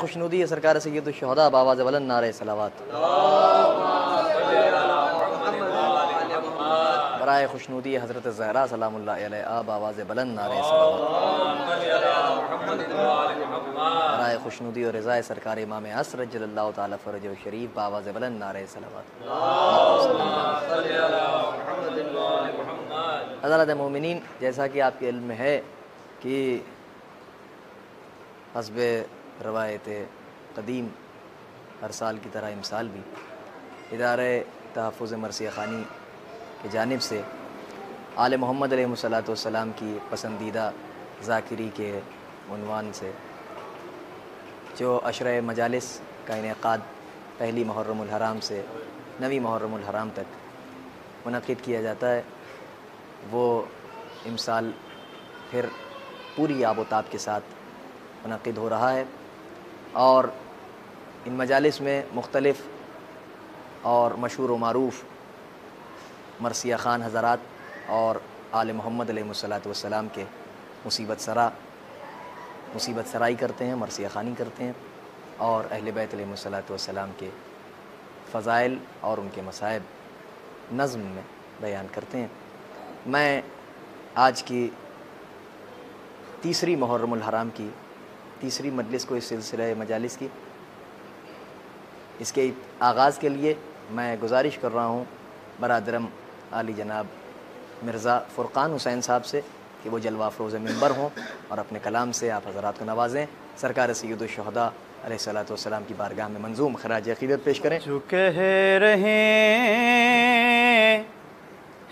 खुशनुदी सरकार सैद शहदा बावाज वलन नारे सलावत। बरए खुशनुदी हज़रत ज़हरा सलाम आब आवाज़ बुलंद नारे बरए खुशनुदी और रज़ाए सरकार इमाम असरज फ़रज शरीफ बावाज़ बुलंद नारे सलावत। हज़रत मोमिन जैसा कि आपके इल्म है कि हसब रवायत कदीम, हर साल की तरह इमसाल भी। इदार तहफ़ मरसिया ख़ानी की जानब से आल मोहम्मद सलाम की पसंदीदा ज़ाकरी के उनवान से, जो अशर मजालस का इनका पहली मुहर्रम से नवी मुहर्रम तक मनद किया जाता है, वो इमसाल फिर पूरी आबोताब के साथ मनद हो रहा है। और इन मजालस में मुख्तलफ़ और मशहूर मरूफ मरसिया ख़ान हज़रात और आल मोहम्मद वसलाम के मुसीबत सरा, मुसीबत सराई करते हैं, मरसिया ख़ानी करते हैं और अहल बैतम के फ़ज़ाइल और उनके मसायब नज़म में बयान करते हैं। मैं आज की तीसरी मुहर्रम की तीसरी मजलिस को इस सिलसिले मजालिस की। इसके आगाज़ के लिए मैं गुजारिश कर रहा हूँ, बरदरम आली जनाब मिर्ज़ा फ़ुरक़ान हुसैन साहब से कि वो जलवा फ़रोज़ मंबर हों और अपने कलाम से आप हज़रात को नवाजें। सरकार सैदुलशहदा सलाम की बारगाह में मंजूम खराज अकीदत पेश करें। जो कह रहे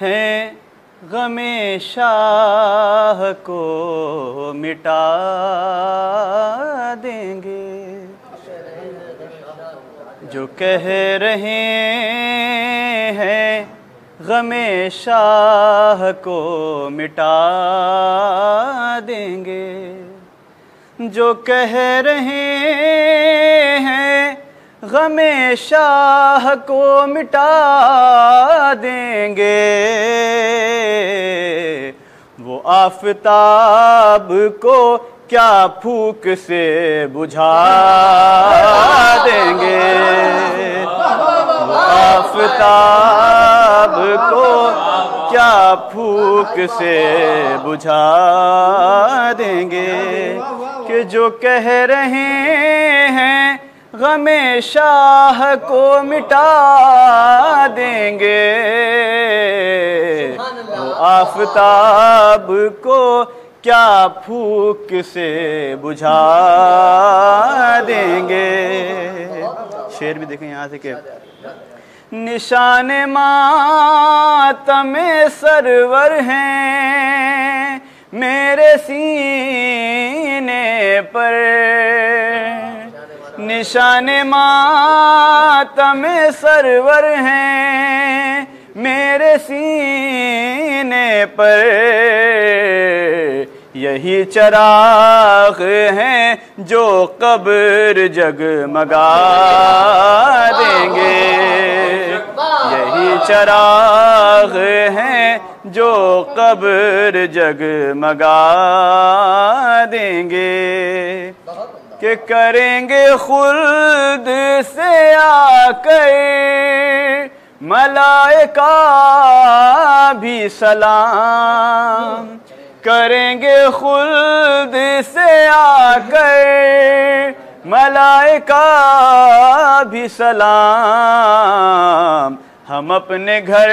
हैं गमे शाह को मिटा देंगे। जो कह रहे हैं गमे शाह को मिटा देंगे। जो कह रहे गमे शाह को मिटा देंगे। वो आफताब को क्या फूक से बुझा देंगे। वो आफताब को क्या फूक से बुझा देंगे कि जो कह रहे हैं गमे शाह को मिटा देंगे। वो आफताब को क्या फूक से बुझा देंगे। शेर भी देखें यहाँ से के निशान मातम सरवर हैं मेरे सीने पर। निशान मातम सरवर हैं मेरे सीने पर। यही चराग हैं जो कब्र जगमगा देंगे। यही चराग हैं जो कब्र जगमगा देंगे। कि करेंगे खुल्द से आकर मलाइका भी सलाम। करेंगे खुल्द से आकर मलाइका भी सलाम। हम अपने घर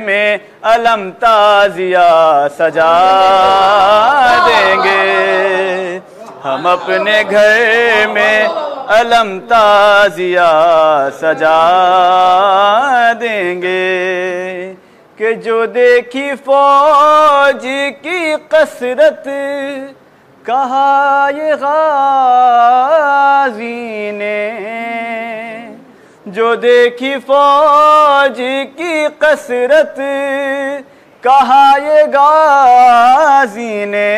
में अलम ताजिया सजा देंगे। हम अपने घर में अलम ताजिया सजा देंगे कि जो देखी फौज की कसरत, कहा ये गाजी ने। जो देखी फौज की कसरत, कहा ये गाजी ने।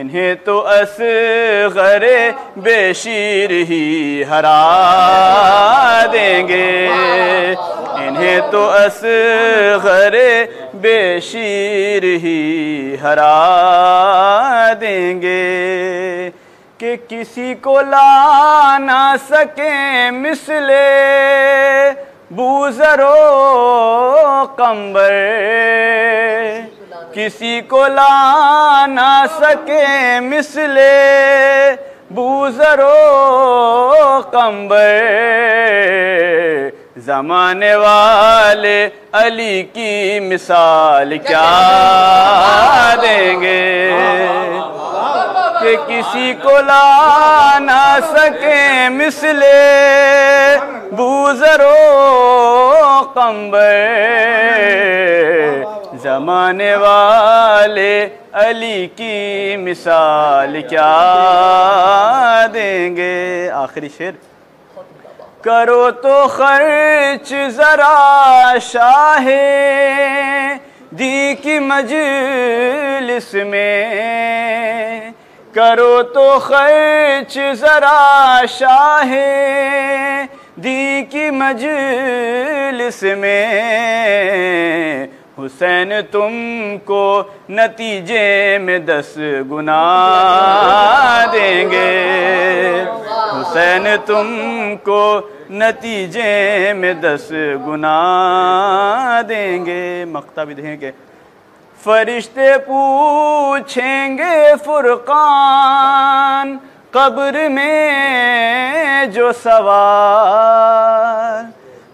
इन्हें तो असगरे बेशीर ही हरा देंगे। इन्हें तो असगरे बेशीर ही हरा देंगे। कि किसी को ला ना सके मिसले, बूजरो कंबर। किसी को ला ना सके मिसले, बूजरो कंबर जमाने वाले अली की मिसाल क्या देंगे? कि किसी को ला ना सके मिसले, बूजरो कंबर जमाने वाले अली की मिसाल क्या देंगे? आखिरी शेर। करो तो खर्च जरा शाहे, दी की मजलिस में। करो तो खर्च जरा शाहे, दी की मजलिस में। हुसैन तुमको नतीजे में दस गुना देंगे। हुसैन तुमको नतीजे में दस गुना देंगे। मक्ता भी देंगे फरिश्ते पूछेंगे फुरकान, कब्र में जो सवाल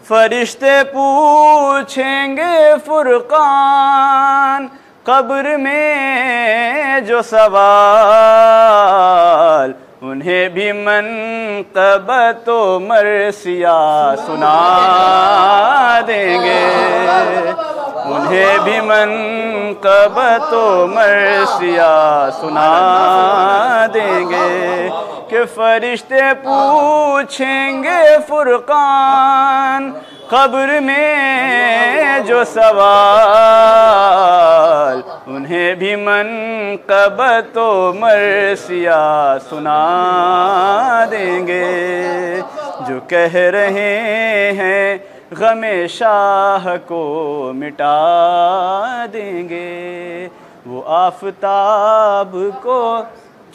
फरिश्ते पूछेंगे फुरकान, कब्र में जो सवाल, उन्हें भी मन कब तो मरसिया सुना देंगे। उन्हें भी मन कब तो मरसिया सुना देंगे। कि फरिश्ते पूछेंगे फुरकान कब्र में जो सवाल, उन्हें भी मन कब तो मरसिया सुना देंगे। जो कह रहे हैं, गमे शाह को मिटा देंगे। वो आफताब को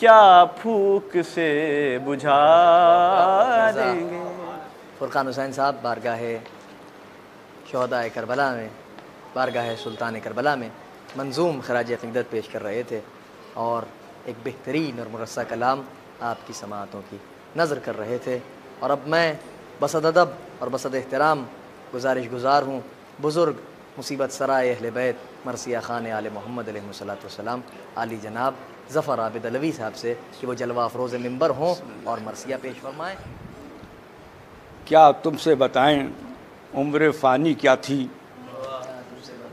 क्या फूक से बुझा देंगे? फ़ुरक़ान हुसैन साहब, बारगाह शहदा करबला में, बारगाह सुल्तान करबला में मंजूम खराज अकीदत पेश कर रहे थे और एक बेहतरीन और मुरस्सा कलाम आपकी समातों की नज़र कर रहे थे। और अब मैं बसद अदब और बसद एहतराम गुजारिश गुजार हूँ, बुज़ुर्ग मुसीबत सराय अहल बैत मरसिया ख़ान आल मोहम्मद सलाम आली जनाब ज़फ़र आबिद अलवी साहब से कि वो जलवा अफरोज़ मंबर हों और मरसिया पेश फरमाएँ। क्या तुमसे बताएँ उम्र फ़ानी क्या थी?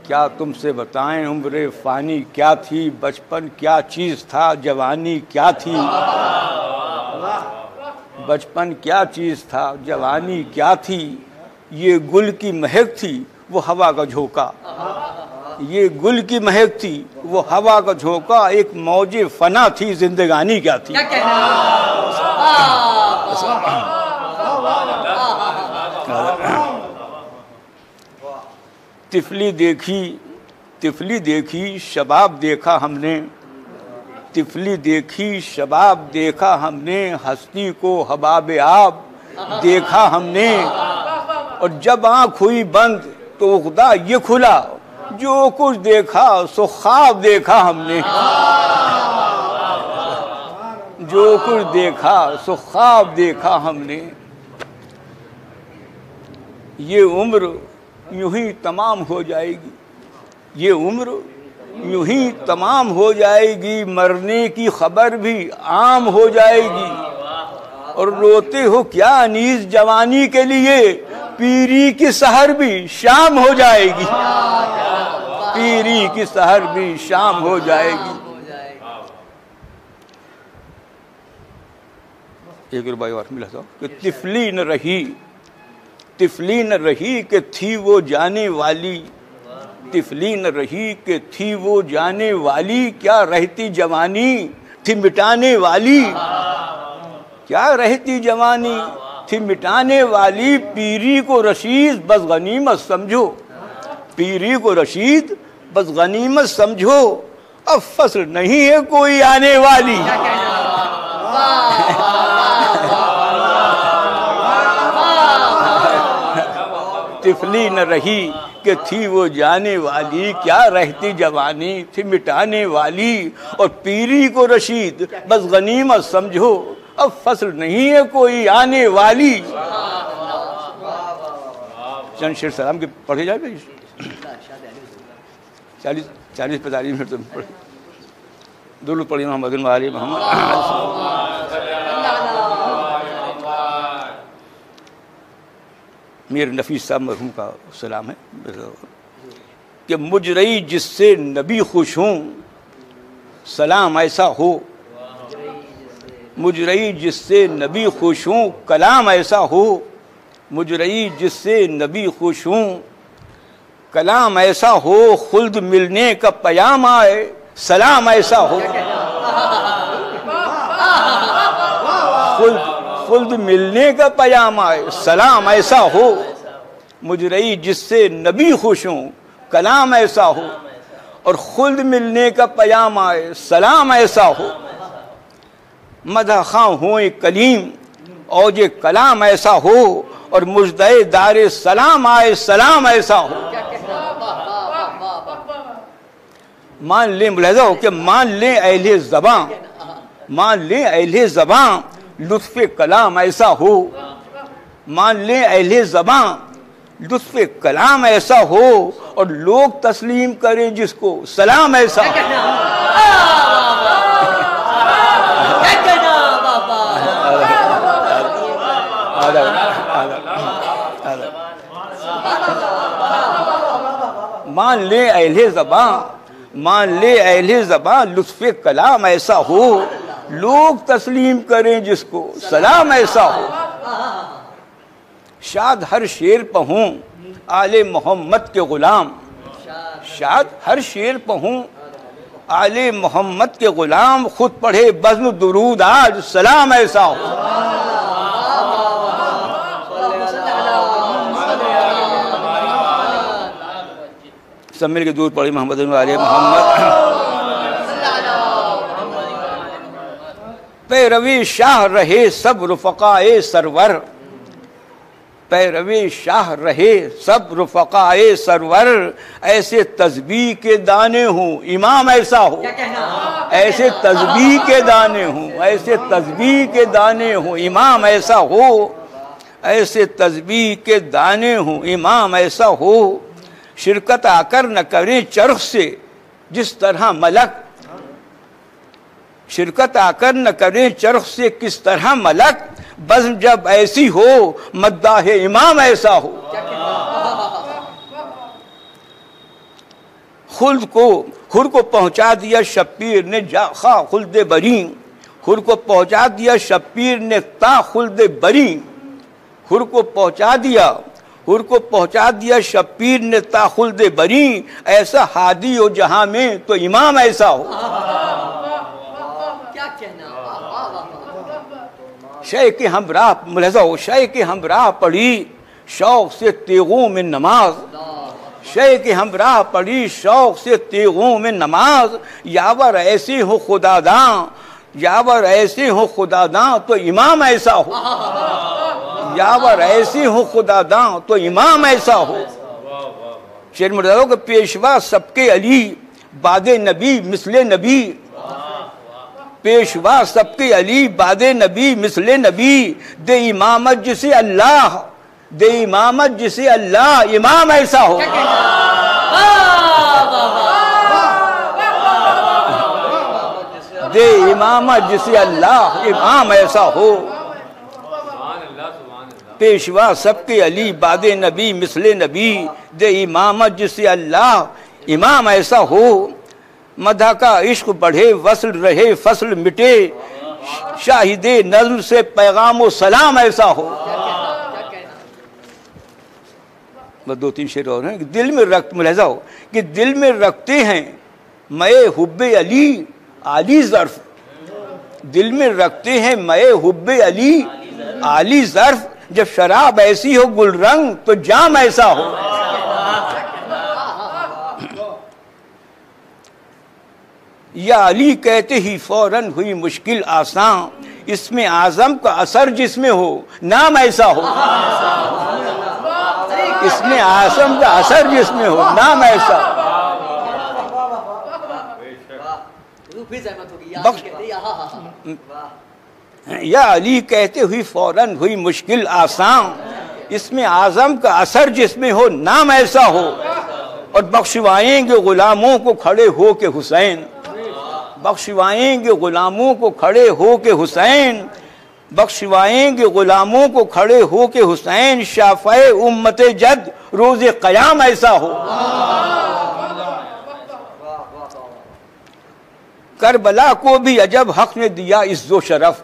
क्या तुमसे बताएँ उम्र फ़ानी क्या थी? बचपन क्या चीज़ था? जवानी क्या थी? बचपन क्या चीज़ था? जवानी क्या थी? ये गुल की महक थी, वो हवा का झोंका। ये गुल की महक थी वो हवा का झोंका एक मौज फना थी जिंदगानी क्या थी? तिफली देखी तिफली देखी शबाब देखा हमने। तिफली देखी शबाब देखा हमने हस्ती को हबाब आब देखा हमने। और जब आँख हुई बंद तो खुदा ये खुला। जो कुछ देखा, सो ख्वाब देखा हमने। जो कुछ देखा, सो ख्वाब देखा हमने। ये उम्र यूँ ही तमाम हो जाएगी। ये उम्र यूँ ही तमाम हो जाएगी। मरने की खबर भी आम हो जाएगी। और रोते हो क्या अनीस जवानी के लिए? पीरी की सहर भी शाम हो जाएगी। पीरी की सहर भी शाम हो जाएगी। एक रुपये और मिला था। कि तिफली न रही तिफली न रही कि थी वो जाने वाली तिफली न रही के थी वो जाने वाली, क्या रहती जवानी थी मिटाने वाली, क्या रहती जवानी थी मिटाने वाली, पीरी को रशीद बस गनीमत समझो। पीरी को रशीद बस गनीमत समझो अब फ़सल नहीं है कोई आने वाली। तिफली न रही कि थी वो जाने वाली क्या रहती जवानी थी मिटाने वाली। और पीरी को रशीद बस गनीमत समझो अब फ़सल नहीं है कोई आने वाली। चंद शेर सलाम के पढ़े जाए चालीस चालीस पैंतालीस मिनट पढ़े दुरुद पढ़ी मोहम्मद वाली मोहम्मद। मेरे नफीस साहब मरहूम का सलाम है कि मुजरई जिससे नबी खुश हूँ, सलाम ऐसा हो। मुजरई जिससे नबी खुश हूँ, कलाम ऐसा हो। मुजरई जिससे नबी खुश हूँ कलाम ऐसा हो, खुल्द मिलने का पयाम आए, सलाम ऐसा हो। खुल्द खुल्द मिलने का पयाम आए, सलाम ऐसा हो। मुजरई जिससे नबी खुश हूँ, कलाम ऐसा हो। और खुल्द मिलने का पयाम आए, सलाम ऐसा हो। मदा खां हो कलीम और ये कलाम ऐसा हो। और मुजदे दार सलाम आए, सलाम ऐसा हो। मान ले मुलहजा हो कि मान ले अहले जबां मान ले अहले जबां लुत्फ कलाम ऐसा हो मान ले अहले जबां लुत्फ कलाम ऐसा हो और लोग तस्लीम करें जिसको सलाम ऐसा। मान ले अहले जबां मान ले अहले जबां लुत्फ कलाम ऐसा हो, लोग तस्लीम करें जिसको, सलाम ऐसा हो। शाद हर शेर पहूँ आले मोहम्मद के गुलाम। शाद हर शेर पहूँ आले मोहम्मद के गुलाम। खुद पढ़े बज्म दुरूद आज, सलाम ऐसा हो। सब मिल के दूर पढ़ी मोहम्मद मोहम्मद। पैरवी शाह रहे सब रुफकाए सरवर। पैरवी शाह रहे सब रुफकाए सरवर। ऐसे तस्बी के दाने हूँ। इमाम ऐसा हो। ऐसे तस्बी के दाने हूँ। ऐसे तस्बी के दाने हूँ। इमाम ऐसा हो। ऐसे तस्बी के दाने हूँ। इमाम ऐसा हो। शिरकत आकर न करें चरख से, जिस तरह मलक। शिरकत आकर न करें चरख से, किस तरह मलक। बस जब ऐसी हो, मद्दाह इमाम ऐसा हो। खुल्द को, खुर को पहुँचा दिया शब्बीर ने जा खा खुल्द बरी खुर को पहुँचा दिया शब्बीर ने ता खुल्द बरी खुर को पहुँचा दिया खुद को पहुँचा दिया शब्बीर ने ता खुल्द बरी ऐसा हादी हो जहाँ में तो इमाम ऐसा हो। शय के हम राह मुलहजा हो शय के हम राह पढ़ी शौक से तेगों में नमाज़। शय के हम राह पढ़ी शौक से तेगों में नमाज़। यावर ऐसे हो खुदादा यावर ऐसे हो खुदादा तो इमाम ऐसा हो। यावर ऐसे हो खुदादा तो इमाम ऐसा हो शेर मुर्दारों के पेशवा सबके अली बाद नबी मिसले नबी पेशवा सबके अली बाद नबी मिसले नबी दे इमामत जिसे अल्लाह दे इमामत जिसे अल्लाह इमाम ऐसा हो दे इमामत जिसे अल्लाह इमाम ऐसा हो पेशवा सबके अली, बाद नबी, मिसल नबी, दे इमाम, जिसे अल्लाह, इमाम ऐसा हो मदा का इश्क बढ़े, वसल रहे, फ़सल मिटे, शाहिद नज्म से पैगाम सलाम ऐसा हो। बस दो तीन शेर और हैं कि दिल में रख मुलहजा हो कि दिल में रखते हैं मैं हुब्बे अली, आली जर्फ। दिल में रखते हैं मैं हुब्बे अली, आली जर्फ। जब शराब ऐसी हो गुलरंग तो जाम ऐसा हो। या अली कहते ही फ़ौरन हुई मुश्किल आसान। इसमें आज़म का असर जिसमें हो नाम ऐसा हो। इसमें आज़म का असर जिसमें हो नाम ऐसा हैं, या अली कहते हुई फ़ौरन हुई मुश्किल आसान इसमें आज़म का असर जिसमें हो, नाम ऐसा हो। और बख्शवाएँगे गुलामों को खड़े हो के हुसैन। बख्शवाएँगे गुलामों को खड़े हो के हुसैन। बख्शवाएँगे गुलामों को खड़े हो के हुसैन। शाफे उम्मत जद, रोज कयाम ऐसा हो। करबला को भी अजब हक ने दिया इस इज्जो शरफ।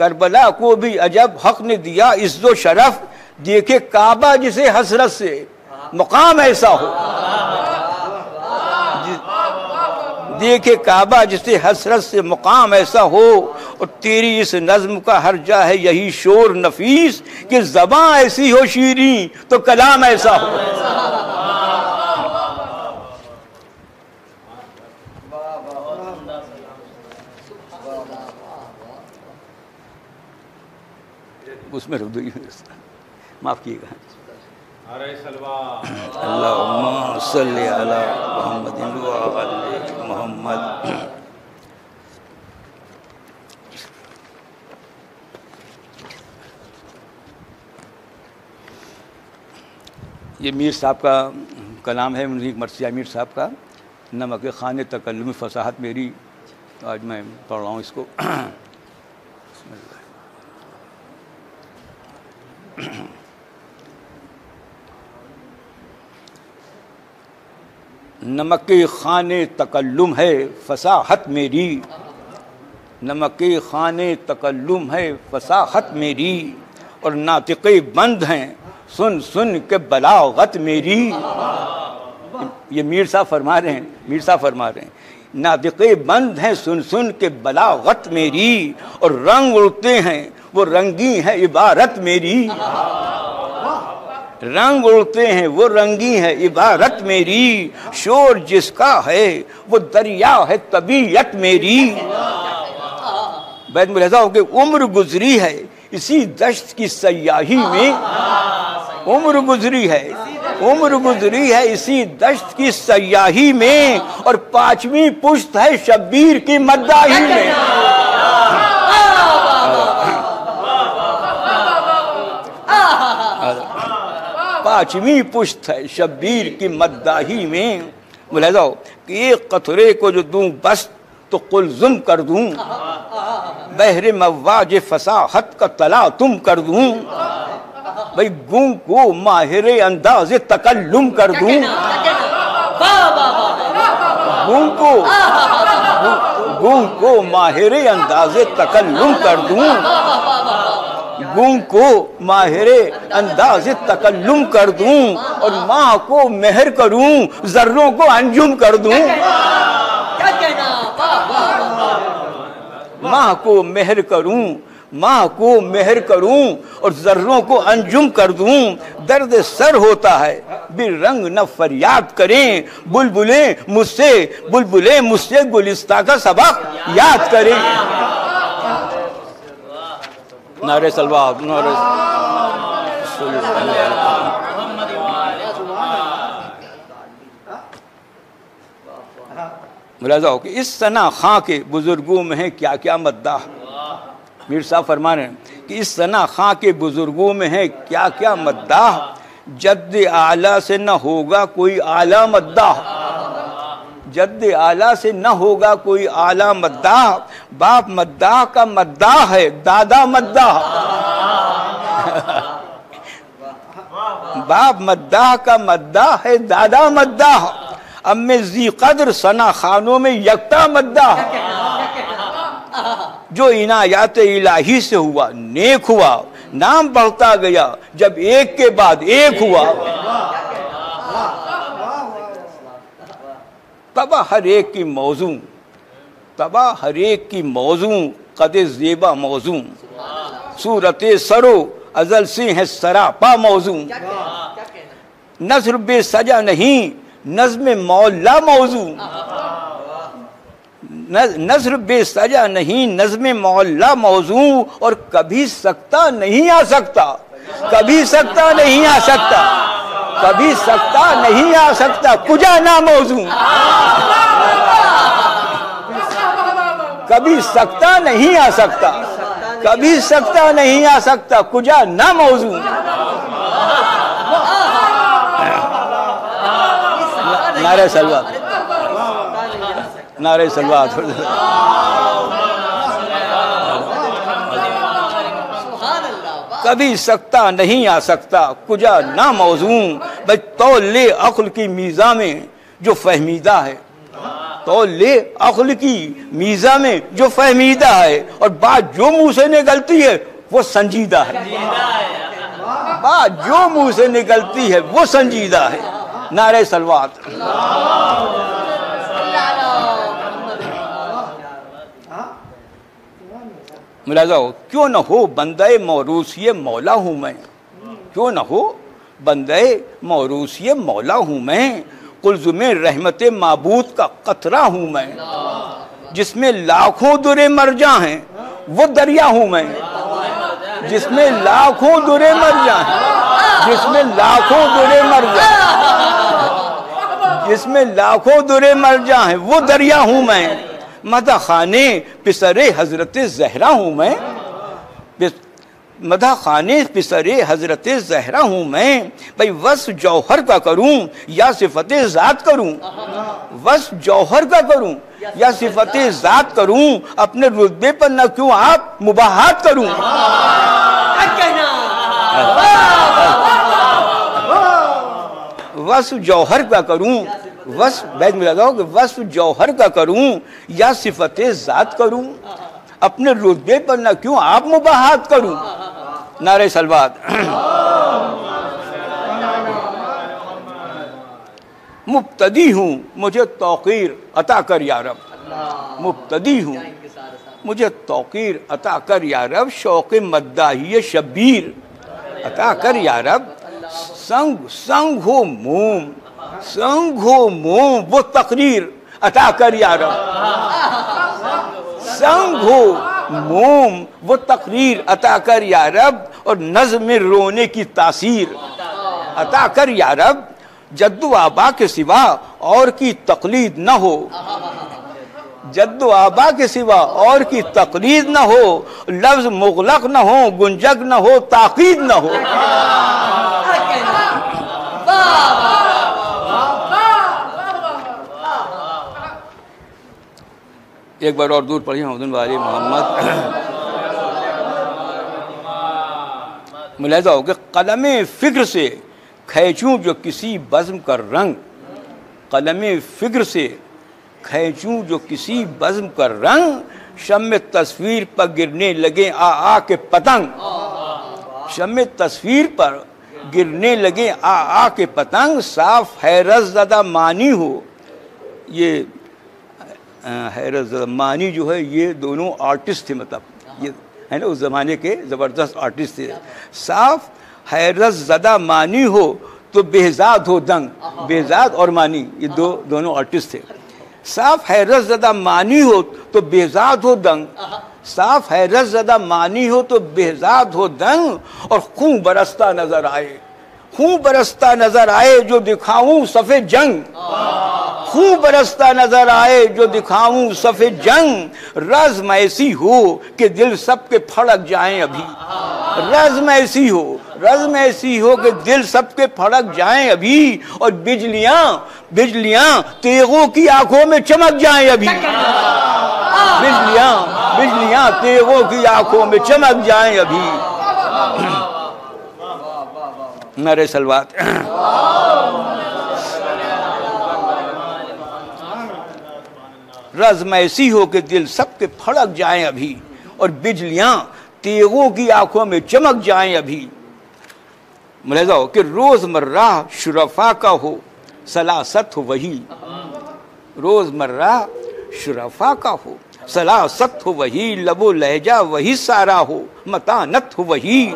करबला को भी अजब हक ने दिया इज्जो शरफ। देखे काबा जिसे हसरत से। मुकाम ऐसा हो। देखे काबा जिसे हसरत से मुकाम ऐसा हो, और तेरी इस नज्म का हर जा है यही शोर नफीस कि जबां ऐसी हो शीरी तो कलाम ऐसा हो। उसमें रुक दो माफ़ किएगा आले मोहम्मद ये मीर साहब का कलाम है मुनीक मरसिया मीर साहब का। नमक खान तकल्लुम फसाहत मेरी। आज मैं पढ़ रहा हूँ इसको। नमक खान तकल्लुम है, फसाहत मेरी। नमक खान तकल्लुम है, फसाहत मेरी। और नातिक़े बंद हैं, सुन सुन के बलागत मेरी। ये मीर साहब फरमा रहे हैं, मीर साहब फरमा रहे हैं। नातिक़े बंद हैं, सुन सुन के बलागत मेरी। और रंग उड़ते हैं, वो रंगी है, इबारत मेरी। रंग उड़ते हैं, वो रंगी है, इबारत मेरी, शोर जिसका है, वो दरिया है, तबीयत मेरी। बैद मुलजा हो कि उम्र गुजरी है, इसी दश्त की सयाही में उम्र गुजरी है, उम्र गुजरी है, इसी दश्त की सयाही में, और पांचवी पुश्त है शब्बीर की मद्दाही में। पांचवी पुश्त है शब्बीर की मद्दाही में। बोला, जाओ कि एक कतरे को जो दूँ बस तो कुलजुम कर दूँ। बहरे मवाज फसाहत का तला तुम कर दूँ। भाई, गूं को माहिर अंदाज तकल्लुम कर दूँ। गूं को गूं को माहिर अंदाज तकल्लुम कर दूँ। गूं को माहिर अंदाज तकल्लुम कर दूँ और माँ को मेहर करूँ जर्रों को अंजुम कर दूँ। माँ को मेहर करूँ माँ को मेहर करूँ और जर्रों को अंजुम कर दूँ। दर्द सर होता है बेरंग न फरियाद करें। बुलबुलें मुझसे बुलबुलें मुझसे गुलिस्ता का सबक याद करें। नारे सलवार, नारे मुलाजा हो कि इस सना खां के बुज़ुर्गों में है क्या क्या मद्दा? मीर साहब फरमा रहे हैं कि इस सना खां के बुज़ुर्गों में है क्या क्या मद्दा? जद आला से न होगा कोई आला मद्दा। जद आला से न होगा कोई आला मद्दा बाप मद्दा का मद्दा है, दादा मद्दा बाप मद्दा का मद्दा है, दादा मद्दा अब में जी कदर सना खानों में यकता मद्दा जो इनायात इलाही से हुआ, नेक हुआ। नाम बढ़ता गया, जब एक के बाद एक हुआ। तबा हर एक की मौजू तबा हर एक की मौजू कद जेबा मौजू। सूरत सरो अजल से है सरापा मौजू। नज़र बे सजा नहीं नज्म मौला मौजू। नज़र बे सजा नहीं नज्म मौला मौजू। और कभी सकता नहीं आ सकता कभी सकता नहीं आ सकता। कभी सकता नहीं आ सकता। कुजा ना मौजू। कभी सकता नहीं आ सकता। कभी सकता नहीं आ सकता। कुजा ना मौजू। नारे सलवा नारे सलवा सुभान अल्लाह वाह कभी सकता नहीं आ सकता। कुजा ना मौजूम भाई तो ले अक्ल की मीज़ा में जो फहमीदा है। तो ले अक्ल की मीज़ा में जो फहमीदा है। और बात जो मुँह से निकलती है, वो संजीदा है। बात जो मुँह से निकलती है, वो संजीदा है। नारे सलवात। मुलाजा हो क्यों न हो बंदे मौरूसी मौला हूँ मैं? क्यों न हो बंदे मौरूसी मौला हूँ मैं? कुलजुम रहमत माबूद का कतरा हूँ मैं। जिसमें लाखों दुरे मरजा हैं, वो दरिया हूँ मैं। जिसमें लाखों दुरे मरजा हैं, जिसमें लाखों दुरे मरजा जिसमें लाखों दुरे मरजा हैं, वो दरिया हूँ मैं। मदा खाने पिसरे हज़रत जहरा हूँ मैं। मदा खाने पिसरे हज़रत जहरा हूँ मैं। भाई, वस जौहर का करूँ या सिफत ज़ात करूँ? वस जौहर का करूँ या सिफत ज़ात करूँ? अपने रुतबे पर न क्यों आप मुबाहत करूँ? वस जौहर का करूँ वस बैग में लगाओ कि वस जौहर का करूँ या सिफत ज़ात करूँ? अपने रुतबे पर न क्यों आप मुबाहत करूँ? नारे सलवात। मुब्तदी हूँ, मुझे तौकीर अता कर यारब मुब्तदी हूँ, मुझे तौकीर अता कर यारब शौक मद्दाही शब्बीर अता कर यारब संग संग हो मोम। संग हो मोम वो तकरीर अता कर यारब संग हो मोम वो तकरीर अता कर यारब और नज्म रोने की तासीर अता कर यारब जद्दू आबा के सिवा और की तकलीद न हो। जद्दो आबा के सिवा और की तकलीद न हो। लफ्ज मुगलक न हो गुंजक न हो, ताकीद न हो क्या कहना वाह एक बार और दूर पढ़िए मोहम्मद वाली मोहम्मद। मुलाजा हो कि कलम फ़िक्र से खैचूं जो किसी बज़म का रंग। कलम फ़िक्र से खैचूं जो किसी बज़म का रंग शम तस्वीर पर गिरने लगे आ आ के पतंग। शम तस्वीर पर गिरने लगे आ आ के पतंग, साफ़ हैरत ज़दा मानी हो। ये हैरत मानी जो है, ये दोनों आर्टिस्ट थे मतलब। ये है ना, उस ज़माने के ज़बरदस्त आर्टिस्ट थे। साफ़ हैरत ज़दा मानी हो तो बेहजाद हो दंग। बेहजाद और मानी, ये दो, दोनों आर्टिस्ट थे। साफ़ हैरत ज़दा मानी हो तो बेहजाद हो दंग। साफ़ हैरत ज़दा मानी हो तो बेहजाद हो दंग। और खून बरसता नज़र आए। खून बरसता नज़र आए जो दिखाऊँ सफ़ेद जंग। खूब बरसता नज़र आए जो दिखाऊँ सफ़ेद जंग। रज्म ऐसी हो कि दिल सबके फड़क जाएँ अभी। रज्म ऐसी हो, रज्म ऐसी हो कि दिल सबके फड़क जाएँ अभी। और बिजलियाँ बिजलियाँ तेगों की आँखों में चमक जाएँ अभी। बिजलियाँ बिजलियाँ तेगों की आँखों में चमक जाएँ अभी। नरे सलवात रज्म ऐसी हो कि दिल सबके फड़क जाएँ अभी, और बिजलियाँ तेगों की आँखों में चमक जाएँ अभी। मुलाजा हो कि रोज़मर्रा शुरफा का हो, सलासत हो वही। रोज़मर्रा शुरफा का हो, सलासत हो वही, लबो लहजा वही सारा हो, मतानत हो वही।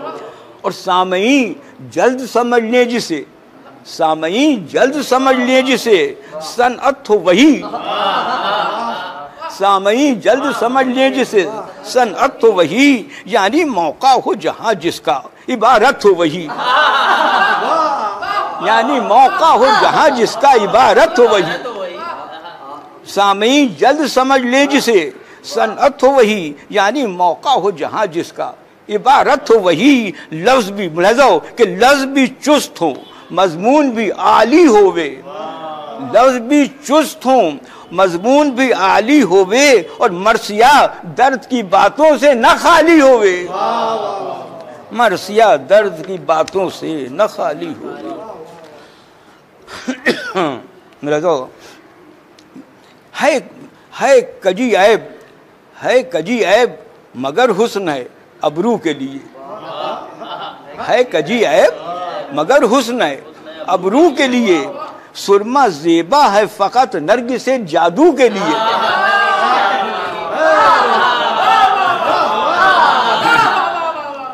और सामई जल्द समझ ले जिसे। सामयी जल्द समझ ले जिसे। सनअत हो वही। सामयी जल्द समझ ले जिसे। सनअत हो वही, यानी मौका हो जहाँ जिसका। इबारत हो वही। यानी मौका हो जहाँ जिसका इबारत हो वही। सामयी जल्द समझ ले जिसे। सनअत हो वही, यानी मौका हो जहाँ जिसका। इबारत हो, वही लफ्ज भी मुलाजाओ कि लफ्ज भी चुस्त हो, मजमून भी आली होवे। लफ्ज भी चुस्त हो, मजमून भी आली होवे और मरसिया दर्द की बातों से न खाली होवे। मरसिया दर्द की बातों से न खाली होवे। मुलाजाओ है है कजी ऐब, है कजी ऐब मगर हुस्न है। अबरू के लिए। है कजी ऐब, मगर हुस्न है। अबरू के लिए, सुरमा जेबा है फकत नर्ग से जादू के लिए।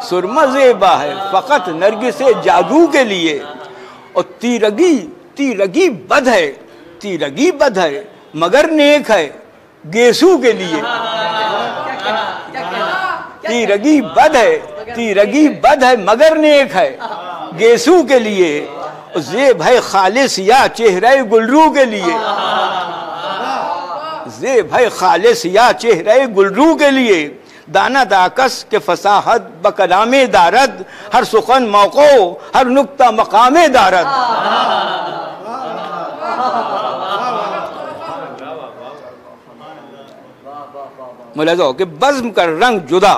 सुरमा जेबा है फकत नर्ग से जादू के लिए। और तीरगी तीरगी बद है, तीरगी बद है, मगर नेक है, गेसू के लिए। तीरगी बद है, तीरगी बद है, मगर नेक है। गेसू के लिए जेब है खालिस या चेहरे गुलरू के लिए। जेब है खालिस या चेहरे गुलरू के लिए। दाना दाकस के फसाहत, बकलामे दारद, हर सुखन मौको, हर नुक्ता मकामे दारद। मुलाजा कि बज्म का रंग जुदा।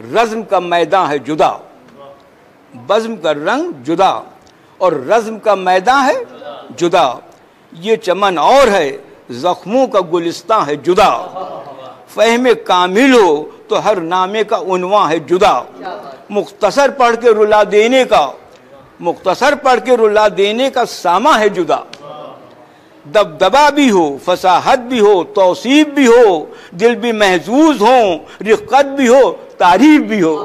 रज्म का मैदान है जुदा। बज्म का रंग जुदा और रज्म का मैदान है जुदा। ये चमन और है, जख्मों का गुलिस्तान है जुदा। फहम कामिल हो तो हर नामे का उनवा है जुदा। मुख्तसर पढ़ के रुला देने का, मुख्तसर पढ़ के रुला देने का सामा है जुदा। दबदबा भी हो, फसाहत भी हो, तोसीब भी हो, दिल भी महजूज हो रिक्कत भी हो, तारीफ़ भी हो।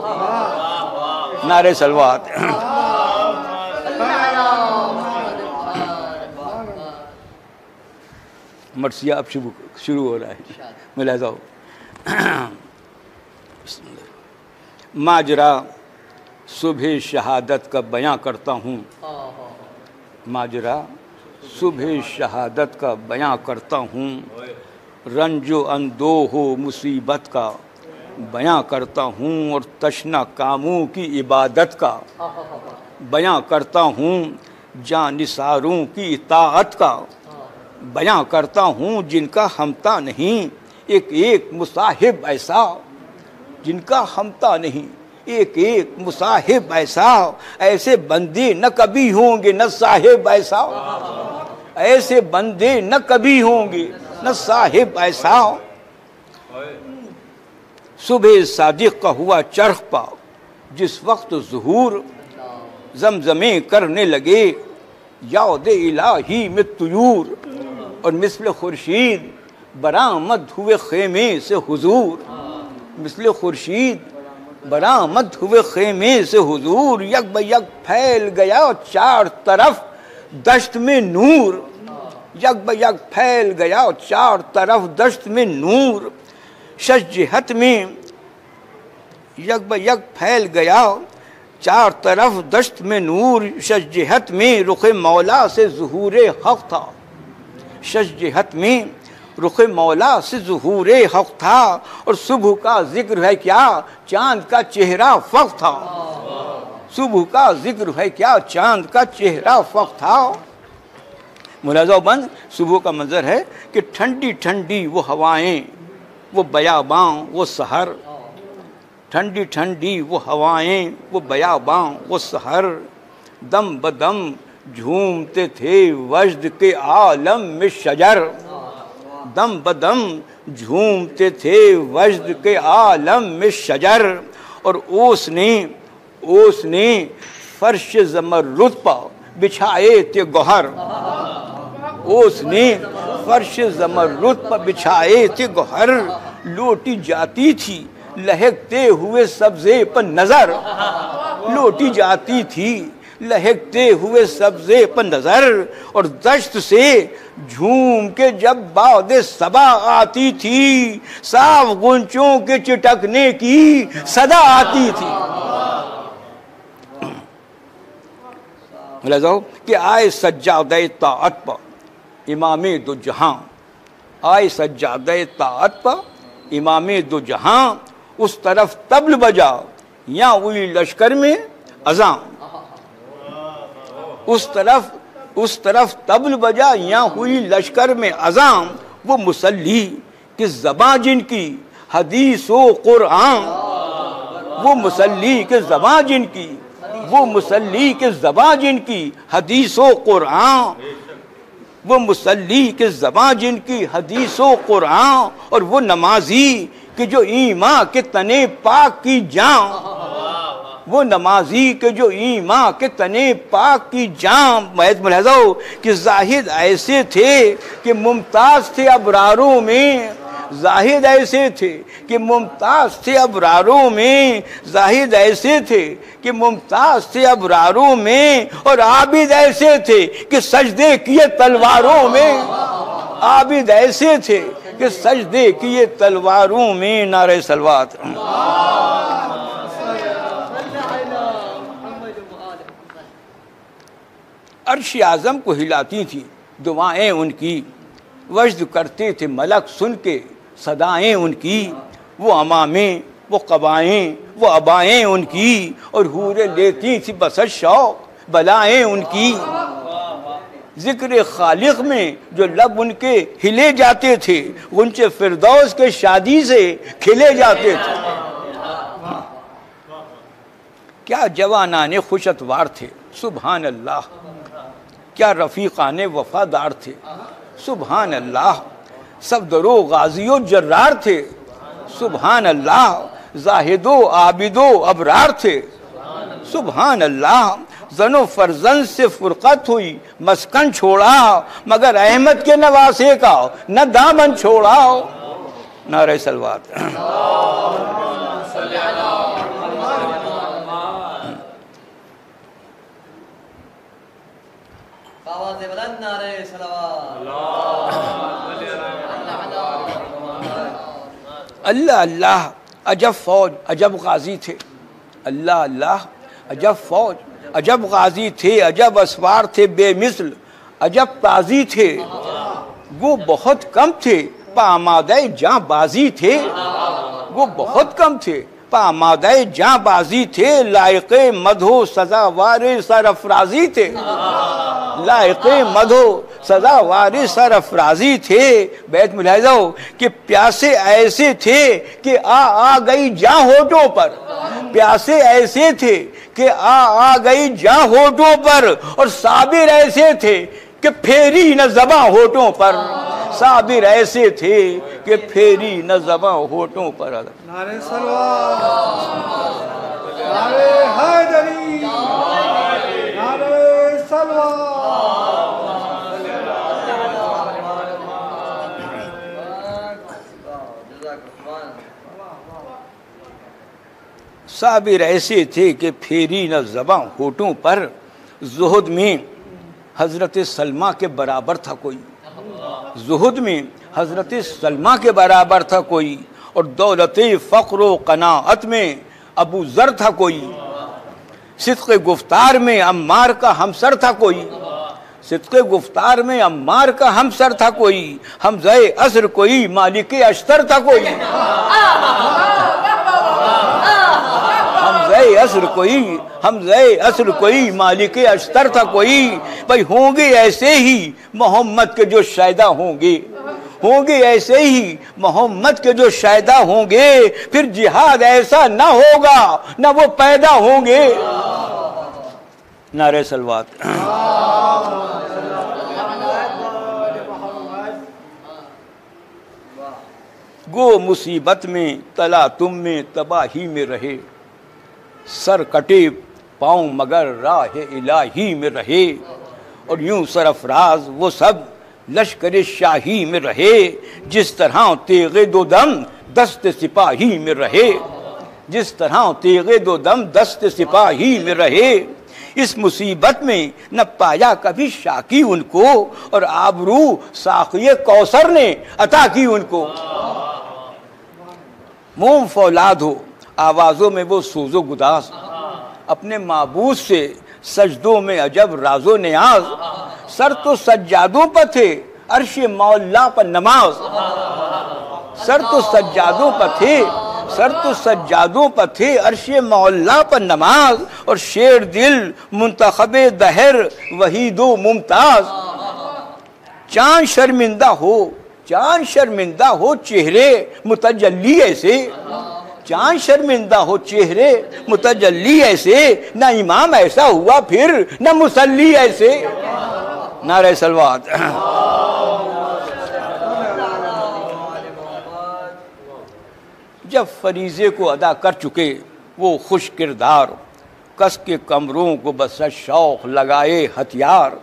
नारे सलवात। मरसिया अब शुरू शुरू हो रहा है। मिला जाओ माजरा, सुबह शहादत का बयां करता हूँ। माजरा सुबह शहादत का बयां करता हूँ। रंजो अंदो हो मुसीबत का बयां करता हूँ और तशना कामों की इबादत का बयां करता हूँ। जानिसारों की इताअत का बयां करता हूँ, जिनका हमता नहीं। एक एक मुसाहिब ऐसा जिनका हमता नहीं। एक एक मुसाहिब ऐसा ऐसे बंदे न कभी होंगे, न साहिब ऐसा ऐसे बंदे न कभी होंगे, न साहिब ऐसा सुबह सादिक का हुआ चरख पा जिस वक्त जहूर जमजमे करने लगे, याद इलाही में तुयूर, और मिसल खुर्शीद बरामद हुए खेमे से हुजूर। मिसल खुर्शीद बरामद हुए खेमे से हुजूर यक ब यक फैल गया चार तरफ़ दश्त में नूर। यक ब यक फैल गया चार तरफ़ दश्त में नूर। शजहत में यक ब यक फैल गया चार तरफ़ दश्त में नूर। शजहत में रुख मौला से जहूर हक था। शजहत में रुख मौला से जहूर हक था और सुबह का ज़िक्र है क्या? चाँद का चेहरा फक था। सुबह का ज़िक्र है क्या? चाँद का चेहरा फक था। मुलाजा बंद, सुबह का मंजर है कि ठंडी ठंडी वो हवाएँ, वो बयाबां, वो सहर। ठंडी ठंडी वो हवाएँ, वो बयाबां, वो सहर। दम बदम झूमते थे वजद के आलम में शजर। दम बदम झूमते थे वजद के आलम में शजर, और ओस ने ओस ने फर्श जमरुद पर बिछाए थे गोहर। ओस ने फर्श जमरुद पर बिछाए थे गोहर। लोटी जाती थी, लहकते हुए सब्जे पर नज़र। लोटी जाती थी लहकते हुए पर नज़र और दश्त से झूम के जब बाद सबा आती थी साफ़ गुंचों के चिटकने की सदा आती थी। बोला जाओ कि आए सज्जाद ताअत पर, इमाम दो जहाँ। आए सज्जाद ताअत पर, इमाम दो जहाँ। उस तरफ़ तबल बजा या हुई लश्कर में अजाम उस तरफ़ उस तरफ़ तबल बजा या हुई लश्कर में अजाम, वो मुसल्ली कि जबा जिनकी, हदीस व कुरान, वो मुसल्ली के जबा जिनकी, वो मुसल्ली के जबा जिनकी, हदीस व कुरान, वो मुसल्ली के जबा जिनकी, हदीस व कुरान, और वो नमाजी कि जो ईमा के तने पाक की जान वो नमाजी के जो ईमा के तने पाक की जाम महज मुलाजा कि जाहिद ऐसे थे कि मुमताज़ थे अबरारों में। जाहिद ऐसे थे कि मुमताज़ थे अबरारों में। जाहिद ऐसे थे कि मुमताज़ थे अबरारों में और आबिद ऐसे थे कि सजदे किए तलवारों में। आबिद ऐसे थे कि सजदे किए तलवारों में नारे सलवात। अर्श आज़म को हिलाती थी। दुआएँ उनकी, वजद करते थे मलक सुन के, सदाएँ उनकी, वो अमामें, वो कबाएँ, वो अबाएँ उनकी, और हूरे लेती थी बस शौक, बलाएँ उनकी। ज़िक्र खालिक में जो लब उनके हिले जाते थे उनसे फिरदौस के शादी से खिले जाते थे। क्या जवानाने खुशतवार थे। सुबहान अल्लाह क्या रफ़ीक़ान वफादार थे। सुबहान अल्लाह सब दरो गाजियो जर्रार थे। सुबहान अल्लाह जाहिदो आबिदो अबरार थे। सुबहान अल्लाह जनो फरजन से फुरकत हुई, मस्कन छोड़ा मगर अहमद के नवासे का, न दामन छोड़ा नारे सलवात आवाज़ बुलंद नारे अल्लाह अल्लाह, अजब फौज, अजब गाजी थे। अल्लाह अल्लाह, अजब फौज, अजब गाजी थे, अजब असवार थे, बेमिसल, अजब ताजी थे। वो बहुत कम थे, पामादे जहाँ बाजी थे। वो बहुत कम थे। पामादे जहाँ बाजी थे, लायक मधो सजावार सरफराजी थे। लायक मधो सजा वारिस सरफराजी थे। बैत मुलाजो कि प्यासे ऐसे थे कि आ आ गई जा होठों पर। प्यासे ऐसे थे कि आ आ गई जा होठों पर और साबिर ऐसे थे कि फेरी न जबा होठों पर। साबिर ऐसे थे कि फेरी न जबा होठों पर नारे नारे हैदरी नारे साबिर ऐसे थे कि फेरी न जबा होठों पर जुहद में हज़रत सलमा के बराबर था कोई। जुहद में हज़रत सलमा के बराबर था कोई और दौलत फ़ख्र कनात में अबू ज़र था कोई। सिद्क गुफ्तार में अम्मार का हमसर था कोई। सिद्क गुफ्तार में अम्मार का हमसर था कोई। हमजय असर कोई मालिक अश्तर था कोई। असर कोई, हमज़े असर कोई, मालिक अस्तर था कोई। भाई, होंगे ऐसे ही मोहम्मद के जो शायदा होंगे। होंगे ऐसे ही मोहम्मद के जो शायदा होंगे। फिर जिहाद ऐसा ना होगा, ना वो पैदा होंगे। नारे सलवात। गो मुसीबत में, तला तुम में, तबाही में रहे। सर कटे पाँव मगर राह इलाही में रहे। और यूँ सरफराज वो सब लश्कर शाही में रहे, जिस तरह तेगे दो दम दस्त सिपाही में रहे। जिस तरह तेगे दो दम दस्त सिपाही में रहे, इस मुसीबत में न पाया कभी शाकी उनको, और आबरू साखिय कौसर ने अता की उनको। मोम फौलाद हो आवाजों में वो सोजो गुदास। अपने माबूद से सजदों में अजब, राजो न्याज। सर तो सज्जादों पर थे, अर्श मौला पर नमाज़। सर तो सज्जादों पर थे, सर तो सज्जादों पर थे, अर्श मौला पर नमाज़। और शेर दिल, मुंतखब दहर वही दो मुमताज़। चाँद शर्मिंदा हो चाँद शर्मिंदा हो चेहरे मुतजली ऐसे। चाँद शर्मिंदा हो चेहरे, मुतजल्ली ऐसे, ना इमाम ऐसा हुआ फिर, न मुसल्ली ऐसे। नारे सलवात। जब फरीजे को अदा कर चुके, वो खुश किरदार, कस के कमरों को बस शौक लगाए हथियार,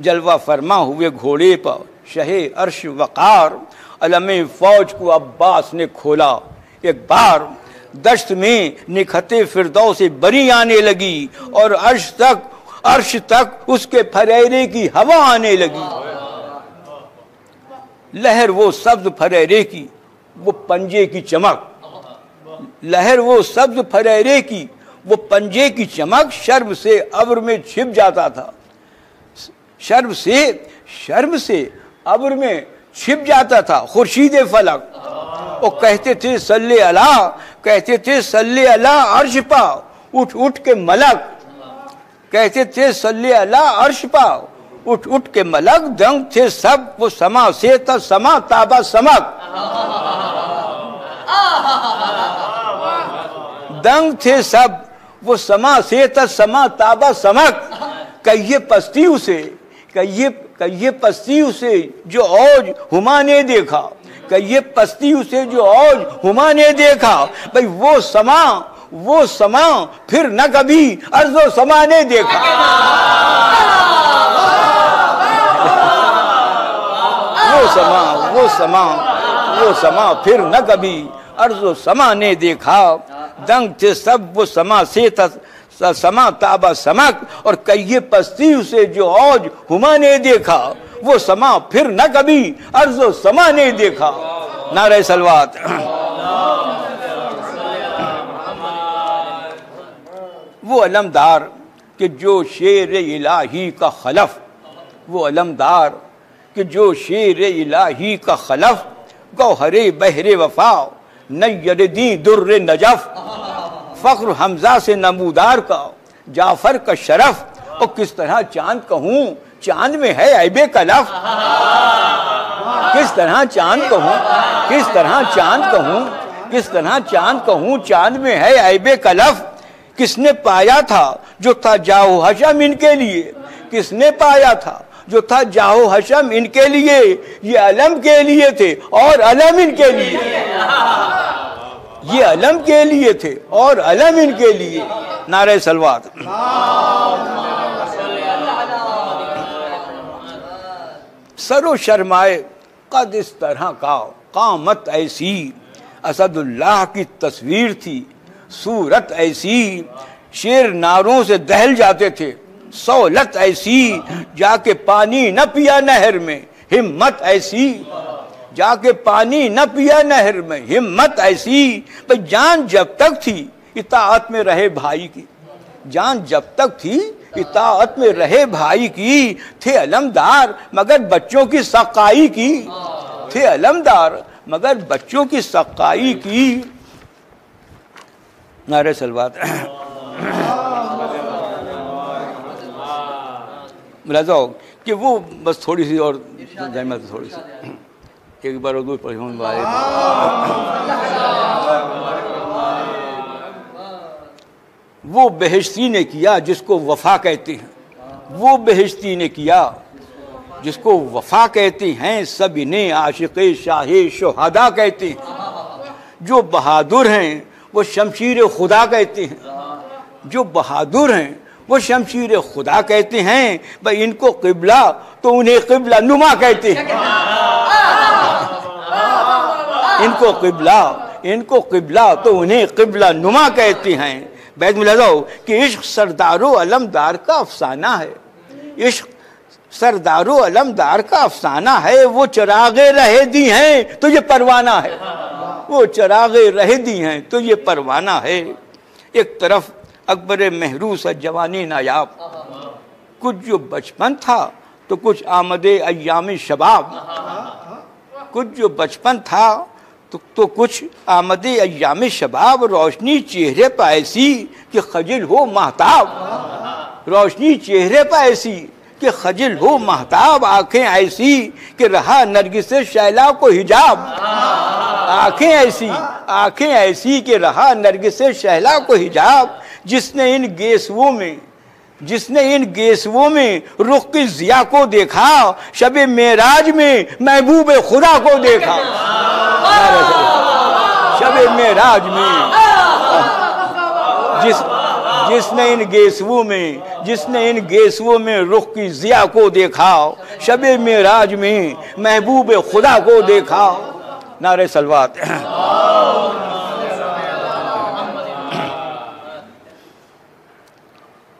जलवा फरमा हुए घोड़े पर, शहे अर्श वकार, अलम फौज को अब्बास ने खोला। एक बार दश्त में निखते फिरदौ से बरी आने लगी और अर्श तक अर्श तक उसके फरेरे की हवा आने लगी। लहर वो सब्ज फरेरे की, वो पंजे की चमक। लहर वो सब्ज फरेरे की, वो पंजे की चमक शर्म से अब्र में छिप जाता था। शर्म से शर्म से अब्र में छिप जाता था। खुर्शीद फलक। वो कहते थे, सल्ले अला, कहते थे, सल्ले अला अर्श पा उठ उठ के मलक कहते थे, सल्ले अला अर्श पा उठ उठ के मलक दंग थे सब, वो समा से त समा, ताबा समक दंग थे सब, वो समा से त समा, ताबा समक कहिए पस्ती उसे, कहिए कहिए पस्ती उसे, जो औज हुमा ने देखा। कहिए पस्ती उसे जो औज हुमा ने देखा भाई वो समा वो समा फिर न कभी अर्जो समा ने देखा। वो समा वो समा वो समा फिर न कभी अर्जो समा ने देखा। दंग थे सब वो समा से तस, समा ताबा समक और कहिए पस्ती उसे जो औज हुमा ने देखा, वो समा फिर न कभी, अर्जो समा ने देखा। नारे सलवात। वो अलमदार कि जो शेर इलाही का खलफ, वो अलमदार कि जो शेर इलाही का खलफ, गौहरे बहरे वफा नैरदी दुर्र नजफ। फख्र हमजा से नमूदार का, जाफ़र का शरफ, और किस तरह चाँद कहूँ, चाँद में है ऐबे कलफ। किस तरह चाँद कहूँ, किस तरह चाँद कहूँ, किस तरह चाँद कहूँ, चाँद में है ऐबे कलफ। किसने पाया था जो था जाओ हशम इनके लिए? किसने पाया था जो था जाहो हशम इनके लिए? ये अलम के लिए थे और अलम इनके लिए। ये अलम के लिए थे और अलम इनके लिए। नारे सलवात सरो शर्माए कद इस तरह का, कामत ऐसी। असदुल्लाह की तस्वीर थी, सूरत ऐसी। शेर नारों से दहल जाते थे, सौलत ऐसी। जाके पानी न पिया नहर में, हिम्मत ऐसी। जाके पानी न पिया नहर में। हिम्मत ऐसी, भाई जान जब तक थी, इताअत में रहे भाई की। जान जब तक थी, इताअत में रहे भाई की। थे अलमदार, मगर बच्चों की सकाई की। थे अलमदार, मगर बच्चों की सकाई की। नारे सलवात। मुलाजा हो कि वो बस थोड़ी सी और जहमत थोड़ी सी। एक बार पढ़ी वो बेहश्ती ने किया जिसको वफा कहते हैं। वो बेहश्ती ने किया जिसको वफा कहते हैं, सब इन्हें आशिक शाह शहादा कहते हैं। जो बहादुर हैं, वो शमशीर खुदा कहते हैं। जो बहादुर हैं, वो शमशीर खुदा कहते हैं। भाई, इनको किबला तो उन्हें किबला नुमा कहते हैं। इनको किबला इनको किबला तो उन्हें किबला नुमा कहते हैं। बैत मिला जाओ कि इश्क सरदारो अलमदार का अफसाना है। इश्क सरदारो अलमदार का अफसाना है, वो चरागे रहे दी हैं तो ये परवाना है। वो चरागे रहे दी हैं तो ये परवाना है। एक तरफ़ अकबर महरूस जवानी नायाब। कुछ जो बचपन था तो कुछ आमदे अयामी शबाब। कुछ जो बचपन था तो, तो कुछ आमद अयाम शबाब रोशनी चेहरे पर ऐसी कि खजिल हो महताब। रोशनी चेहरे पर ऐसी कि खजिल हो महताब। आँखें ऐसी कि रहा नरगिस शैला को हिजाब। आँखें ऐसी आँखें ऐसी कि रहा नरगिस शैला को हिजाब। जिसने इन गेसुओं में जिसने इन गेसुओं में रुख की जिया को देखा, शब मेराज में महबूब खुदा को देखा। शब मेराज में। जिस, जिसने इन गेसुओं में, जिसने इन गेसुओं में रुख की जिया को देखा, शब मेराज में महबूब खुदा को देखा। नारे सलवात।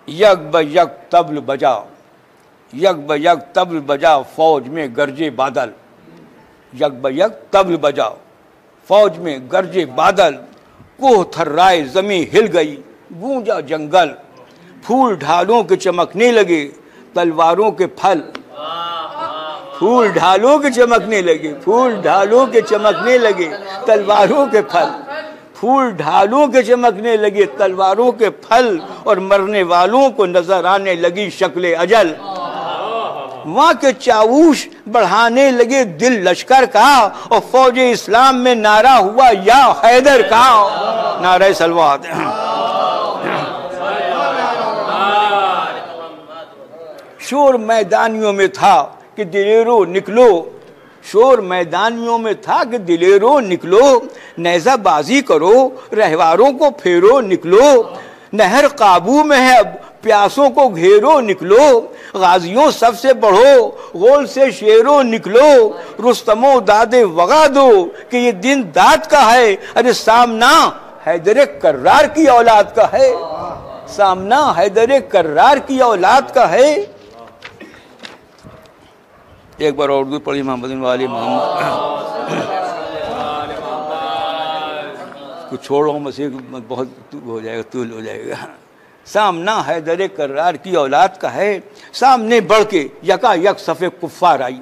यक ब यक तबल बजा यक ब यक तबल बजा फौज में गरजे बादल। यक ब यक तबल बजा फौज में गरजे बादल। कोह थर्राए जमी हिल गई, गूंजा जंगल। फूल ढालों के चमकने लगे, तलवारों के फल। फूल ढालों के चमकने लगे, फूल ढालों के चमकने लगे, तलवारों के फल। फूल ढालों के चमकने लगे, तलवारों के फल और मरने वालों को नज़र आने लगी शक्ल अजल। वहाँ के चाऊश बढ़ाने लगे दिल लश्कर का और फौज इस्लाम में नारा हुआ या हैदर का। नारा सलवाद शोर मैदानियों में था कि दिलेरो निकलो शोर मैदानियों में था कि दिलेरो निकलो, नैजाबाजी करो, रहवारों को फेरो निकलो, नहर काबू में है अब, प्यासों को घेरो निकलो, गाजियों सबसे बढ़ो, गोल से शेरों निकलो, रुस्तमो दादे वगा दो कि ये दिन दाद का है, अरे सामना हैदर कर्रार की औलाद का है, सामना हैदर कर्रार की औलाद का है। एक बार उर्दू पढ़ी मोहम्मद वाली मोहम्मद। कुछ छोड़ो मसीह बहुत हो जाएगा तूल हो जाएगा। सामना हैदर कर्रार की औलाद का है। सामने बढ़ के यका यक सफ़े कुफ़ार आई।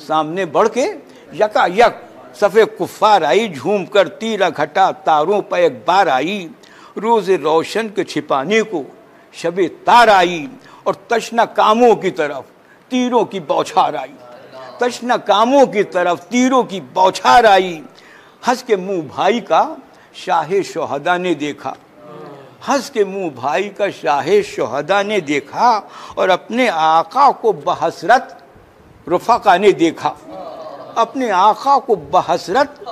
सामने बढ़ के यका यक सफ़े कुफ़ार आई, झूम कर तीरा घटा तारों पर एक बार आई। रोज़ रोशन के छिपाने को शब तार आई और तशना कामों की तरफ़ तीरों की बौछार आई। तशना कामों की तरफ़ तीरों की बौछार आई। हंस के मुँह भाई का शाह शोहदा ने देखा। हंस के मुँह भाई का शाह शोहदा ने देखा और अपने आका को बहसरत रुफका ने देखा। अपने आका को बहसरत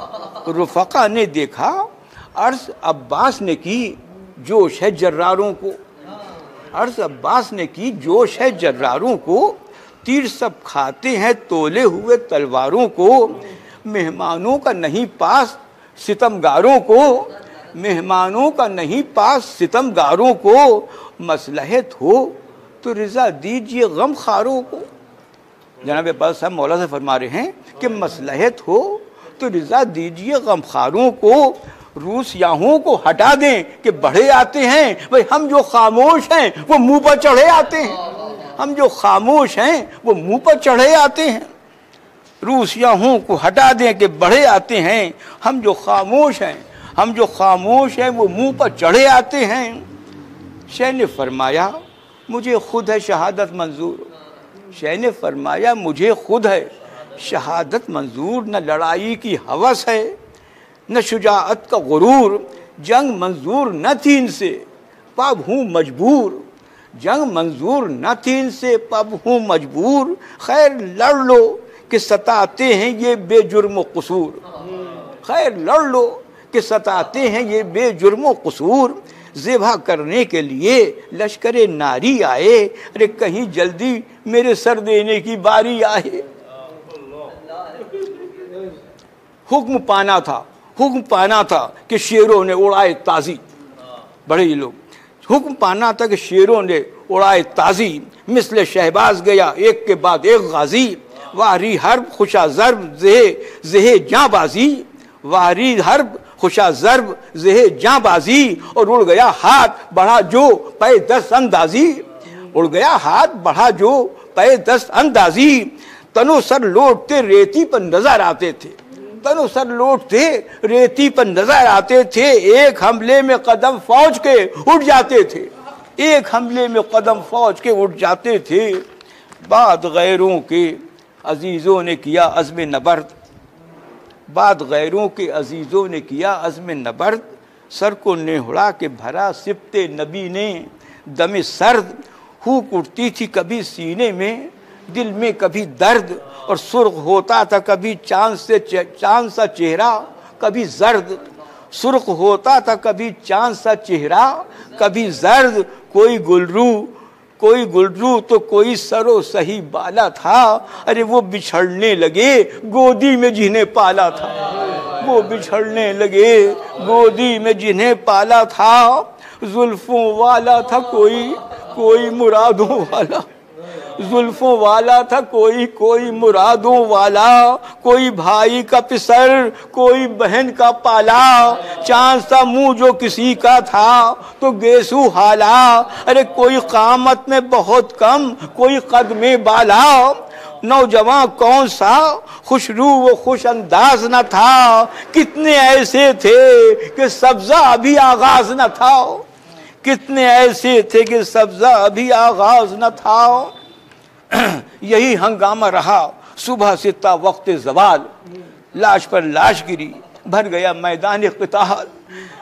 रुफका ने देखा। अर्ज़ अब्बास ने की जोश है जर्रारों को। अर्ज़ अब्बास ने की जोश है जर्रारों को। तीर सब खाते हैं, तोले हुए तलवारों को। मेहमानों का नहीं पास सितमगारों को। मेहमानों का नहीं पास सितमगारों को। मसलहत हो तो रिजा दीजिए गम खारों को। जनाब अब्बास साहब मौला से फरमा रहे हैं कि मसलहत हो तो रिजा दीजिए गम खारों को। रूस याहों को हटा दें कि बढ़े आते हैं। भाई, हम जो खामोश हैं, वो मुँह पर चढ़े आते हैं। हम जो खामोश हैं, वो मुँह पर चढ़े आते हैं। रूसियाहों को हटा दें कि बढ़े आते हैं। हम जो खामोश हैं, हम जो खामोश हैं, वो मुँह पर चढ़े आते हैं। शह ने फरमाया, मुझे खुद है शहादत मंजूर। शह ने फरमाया, मुझे खुद है शहादत मंजूर। न लड़ाई की हवस है, न शुजात का गुरूर। जंग मंजूर न थी इनसे। पब हूँ मजबूर। जंग मंजूर न थी इनसे पब हूँ मजबूर। खैर, लड़ लो कि सताते हैं ये बेजुर्म कसूर। खैर, लड़ लो कि सताते हैं ये बेजुर्म कसूर। जेबा करने के लिए लश्कर नारी आए। अरे, कहीं जल्दी मेरे सर देने की बारी आए। हुक्म पाना था, हुक्म पाना था कि शेरों ने उड़ाए ताजी। बड़े ये लोग। हुक्म पाना था कि शेरों ने उड़ाए ताजी, मिसल शहबाज गया, एक के बाद एक गाजी, वारी हर्ब खुशा जरब, जहे, जेहे जाबाजी, वारी हर्ब खुशा जरब, जेहे जाबाजी, और उड़ गया हाथ, बढ़ा जो पे दस अंदाजी, उड़ गया हाथ, बढ़ा जो पे दस अंदाजी, तनो सर लौटते, रेती पर नज़र आते थे। तनु सर लौटते, रेती पर नज़र आते थे, एक हमले में कदम फौज के उठ जाते थे। एक हमले में कदम फौज के उठ जाते थे। बाद गैरों के अजीज़ों ने किया अज़म नबर्द। बाद गैरों के अजीज़ों ने किया अज़म नबर्द। सर को नेहुड़ा के भरा सिपते नबी ने दम सर्द। हुक उठती थी कभी सीने में। दिल में कभी दर्द और सुर्ख होता था, कभी चाँद से चाँद सा चेहरा, कभी जर्द। सुर्ख होता था, कभी चाँद सा चेहरा, कभी जर्द। कोई गुलरू कोई गुलरू तो कोई सरो सही बाला था। अरे वो बिछड़ने लगे, गोदी में जिन्हें पाला था। वो बिछड़ने लगे, गोदी में जिन्हें पाला था। जुल्फों वाला था कोई कोई मुरादों वाला। जुल्फों वाला था कोई कोई मुरादों वाला, कोई भाई का पिसर, कोई बहन का पाला। चाँद सा मुँह जो किसी का था तो गेसू हाला। अरे कोई कामत में बहुत कम, कोई कद में बाला। नौजवान कौन सा, खुशरू वो खुश अंदाज न था। कितने ऐसे थे कि सब्जा अभी आगाज़ न था। कितने ऐसे थे कि सब्जा अभी आगाज़ न था। यही हंगामा रहा। सुबह से ता वक्त जवाल। लाश पर लाश गिरी। भर गया मैदान कताल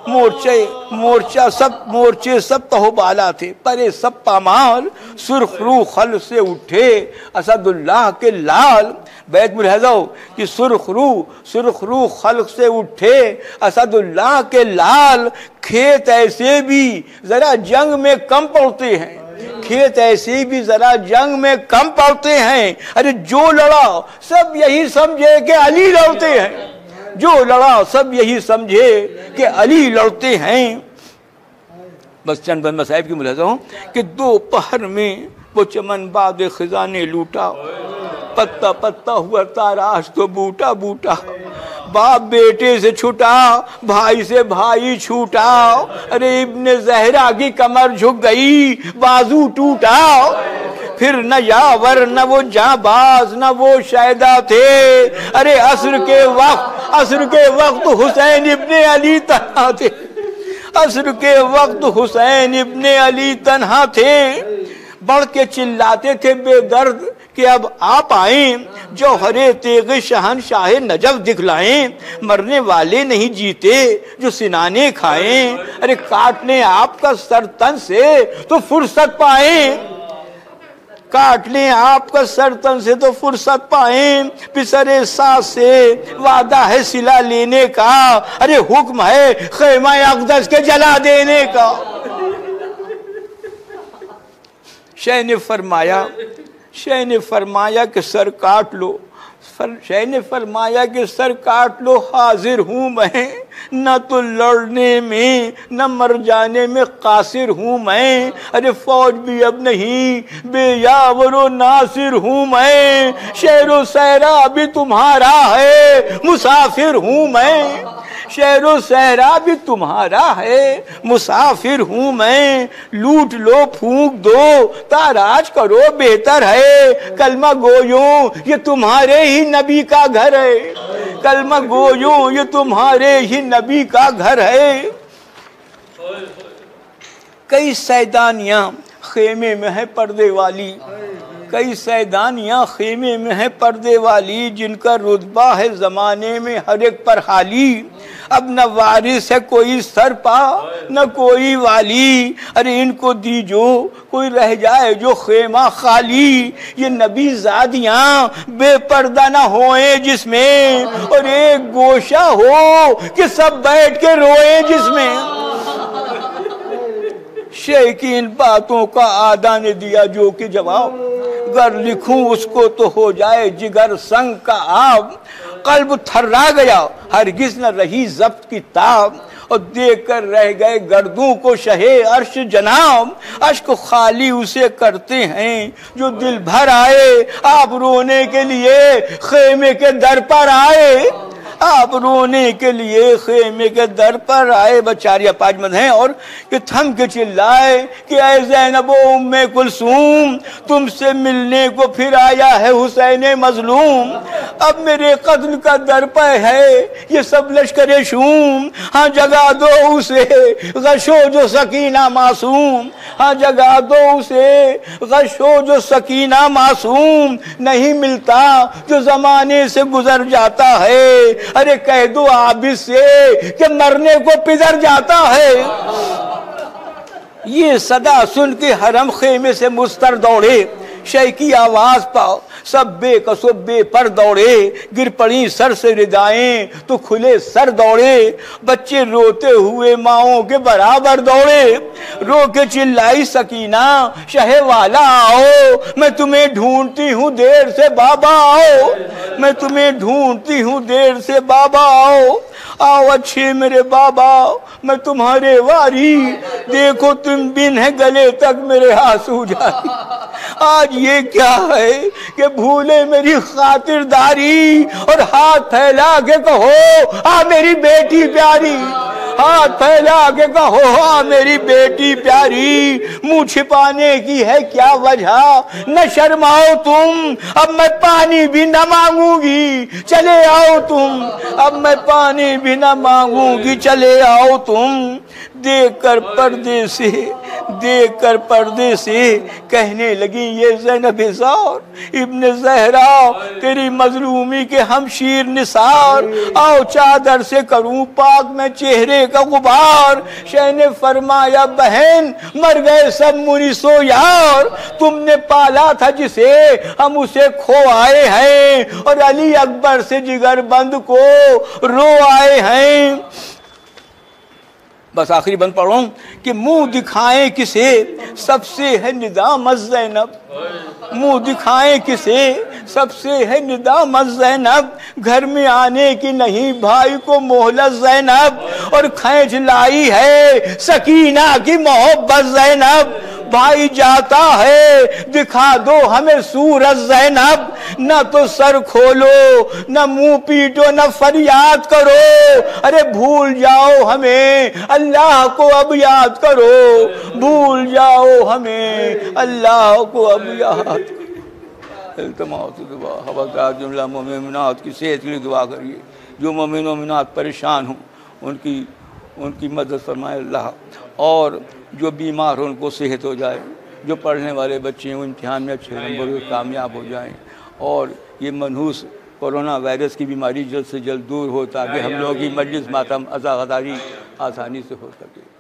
मोर्चे, मोर्चा सब, मोर्चे सब तहोबाला थे। परे सब पामाल। सुरखरू खल से उठे। असदुल्लाह के लाल। बैत मुलहजो कि सुरखरू सुरखरू खल से उठे। असदुल्लाह के लाल। खेत ऐसे भी जरा जंग में कम पड़ते हैं। खेत ऐसे भी जरा जंग में कम पड़ते हैं। अरे जो लड़ा, सब यही समझे कि अली लड़ते हैं। जो लड़ा, सब यही समझे कि अली लड़ते हैं। बस चंद बंद साहब की मुलाजा हूँ कि दो पहर में वो चमन बाद खजाने लूटा। पत्ता पत्ता हुआ, ताराश तो बूटा बूटा बाप बेटे से छूटा भाई से भाई छूटा अरे इब्ने जहरा की कमर झुक गई, बाजू टूटा फिर न यावर, न वो जाबाज, न वो शायदा थे। अरे असर के वक्त, असर के वक्त हुसैन इब्ने अली तनहा थे। असर के वक्त हुसैन इब्ने अली तनहा थे। बढ़ के चिल्लाते थे, बेदर्द। कि अब आप आए, जो हरे तेग शहन शाह नजब दिखलाए, मरने वाले नहीं जीते, जो सिनाने खाए। अरे काटने आपका सर तन से तो फुर्सत पाए। काट ले आपका सर तन से तो फुर्सत पाए। पिसरे सास से वादा है सिला लेने का। अरे हुक्म है खेमा अकदस के जला देने का। शह ने फरमाया शह ने फरमाया कि सर काट लो। शह ने फरमाया कि सर काट लो, हाजिर हूँ मैं। न तो लड़ने में, न मर जाने में कासिर हूँ मैं। अरे फौज भी अब नहीं, बेयावरो नासिर हूँ मैं। शेरो सहरा भी तुम्हारा है, मुसाफिर हूँ मैं। शहरो सहरा भी तुम्हारा है, मुसाफिर हूँ मैं। लूट लो, फूंक दो, ताराज करो, बेहतर है। कलमा गोयो, ये तुम्हारे ही नबी का घर है। कलमा गोयो, ये तुम्हारे ही नबी का घर है। कई सैदानियाँ खेमे में है, पर्दे वाली। कई सैदानियाँ खेमे में है पर्दे वाली, जिनका रुतबा है जमाने में हर एक पर हाली अब न वारिस है कोई सर पा न कोई वाली। अरे इनको दीजो, कोई रह जाए जो खेमा खाली। ये नबी जादियाँ बेपर्दा ना होए जिसमें, और एक गोशा हो कि सब बैठ के रोए जिसमें। शेख की इन बातों का आदा ने दिया जो कि जवाब अगर लिखूं उसको तो हो जाए जिगर संग का आब कल्ब थर्रा गया, हरगिज न रही जब्त की ताब और देख कर रह गए गर्दों को शहे अर्श जनाब अश्क खाली उसे करते हैं जो दिल भर आए। आप रोने के लिए खेमे के दर पर आए। आप रोने के लिए खेमे के दर पर आए, बचारिया पाजमंद हैं और कि थम के चिल्लाए कि ऐ जैनब उम्मे कुलसूम, तुमसे मिलने को फिर आया है हुसैन मजलूम। अब मेरे कत्ल का दर पर है ये सब लश्कर शूम। हाँ जगा दो उसे गशो जो सकीना मासूम। हाँ जगा दो उसे गशो जो सकीना मासूम। नहीं मिलता जो जमाने से गुजर जाता है अरे कह दो आप से कि मरने को पिधर जाता है। ये सदा सुन के हरम खेमे से मुस्तर दौड़े। शय की आवाज़ पाओ। सब बेकसो बेपर दौड़े, गिर पड़ी सर से रिदाएँ तो खुले सर दौड़े। बच्चे रोते हुए माओ के बराबर दौड़े। रो के चिल्लाई, सकीना, शहे वाला आओ। मैं तुम्हें ढूंढती हूँ देर से बाबा आओ। मैं तुम्हें ढूंढती हूँ देर से बाबा आओ। आओ अच्छे मेरे बाबा, मैं तुम्हारे वारी। देखो तुम बिन है गले तक मेरे आँसू जारी। आज ये क्या है कि भूले मेरी खातिरदारी और हाथ फैला के कहो, आ मेरी बेटी प्यारी, हाथ फैला के कहो, आ मेरी बेटी प्यारी, मुँह छिपाने की है क्या वजह? न शर्माओ तुम, अब मैं पानी भी न मांगूँगी, चले आओ तुम, अब मैं पानी भी न मांगूँगी, चले आओ तुम। देख कर पर्दे से देख कर पर्दे से कहने लगी, ये जैनब और इब्न जहरा, तेरी मजलूमी के हम शीर निसार, आओ चादर से करूँ पाक मैं चेहरे का गुबार। शह ने फरमाया, बहन, मर गए सब मुनिसो यार तुमने पाला था जिसे, हम उसे खो आए हैं और अली अकबर से जिगर बंद को रो आए हैं। बस आखिरी बंद पढ़ कि मुँह दिखाएँ किसे? सबसे है निदा मजैनब मुँह दिखाएँ किसे? सबसे है निदाम जैनब। घर में आने की नहीं, भाई को मोहलत जैनब। और खैच लाई है, सकीना की मोहब्बत जैनब। भाई जाता है। दिखा दो हमें सूरज जैनब। न तो सर खोलो, न मुँह पीटो, न फरियाद करो। अरे भूल जाओ हमें, अल्लाह को अब याद करो। भूल जाओ हमें, अल्लाह को अब याद करो। जुमला मोमिनात की सेहत के लिए दुआ करिए। जो मोमिन मोमिनात परेशान हों, उनकी उनकी मदद फरमाए, अल्लाह, और जो बीमार हो, उनको सेहत हो जाए, जो पढ़ने वाले बच्चे हैं वो इम्तहान में अच्छे नंबर कामयाब हो जाएँ, और ये मनहूस कोरोना वायरस की बीमारी जल्द से जल्द दूर हो, ताकि हम लोगों की मजलिस मातम अजागदारी आसानी से हो सके।